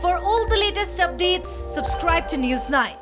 For all the latest updates, subscribe to News 9.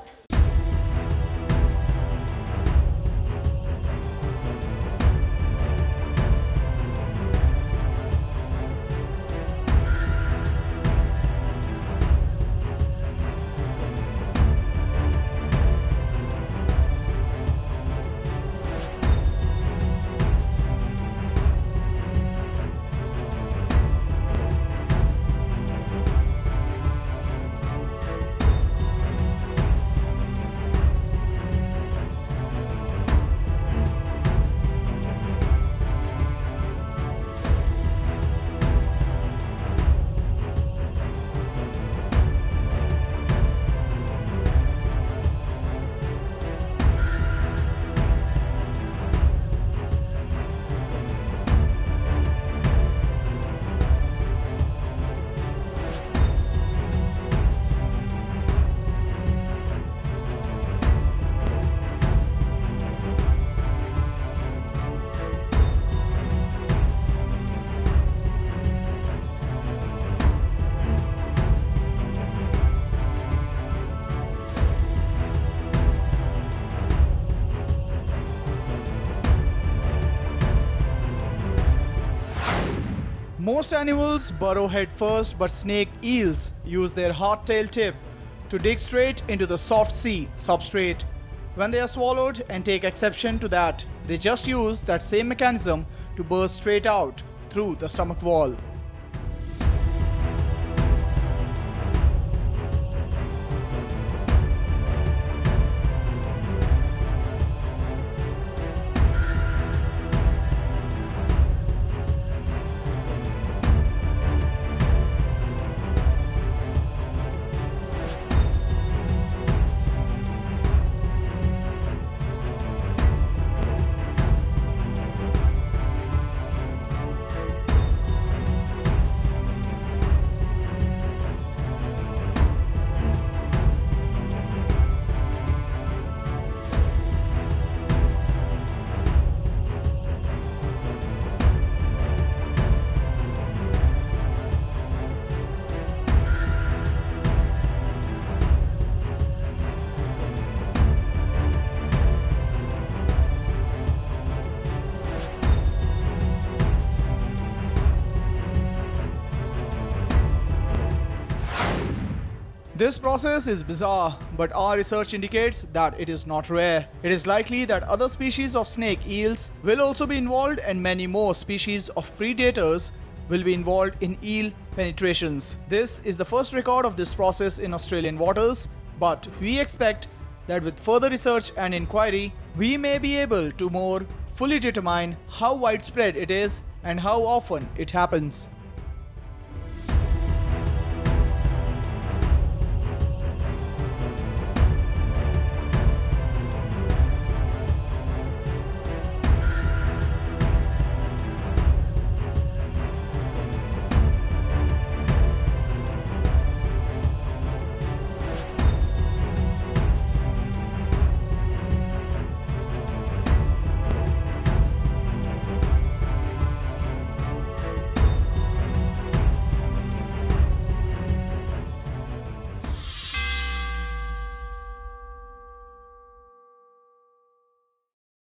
Most animals burrow head first, but snake eels use their hard tail tip to dig straight into the soft sea substrate. When they are swallowed and take exception to that, they just use that same mechanism to burst straight out through the stomach wall. This process is bizarre, but our research indicates that it is not rare. It is likely that other species of snake eels will also be involved and many more species of predators will be involved in eel penetrations. This is the first record of this process in Australian waters, but we expect that with further research and inquiry, we may be able to more fully determine how widespread it is and how often it happens.